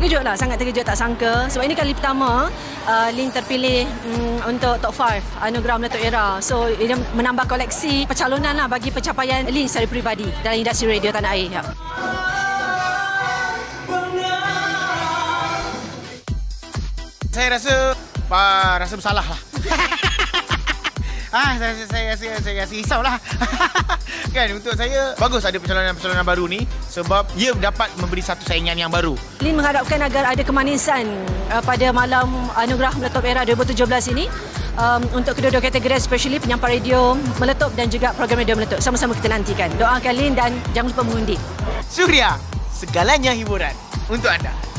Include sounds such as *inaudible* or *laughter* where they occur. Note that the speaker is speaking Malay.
lah, sangat terkejut tak sangka. Sebab ini kali pertama uh, Lin terpilih um, untuk top 5 Anugerah Meletup Era. So ini menambah koleksi percalonan lah bagi pencapaian Lin secara peribadi dalam industri radio tanah air. Ya. Saya rasa uh, rasa bersalah lah. *laughs* Ah, saya saya saya saya rasa risau lah. *laughs* kan untuk saya bagus ada pencalonan-pencalonan baru ni sebab ia dapat memberi satu saingan yang baru. Lin mengharapkan agar ada kemanisan uh, pada malam Anugerah Meletup Era 2017 ini um, untuk kedua-dua kategori especially penyampai radio meletup dan juga program radio meletup. Sama-sama kita nantikan. Doakan Lin dan jangan lupa mengundi. Surya, segalanya hiburan untuk anda.